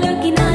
looking at